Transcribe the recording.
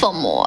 for more.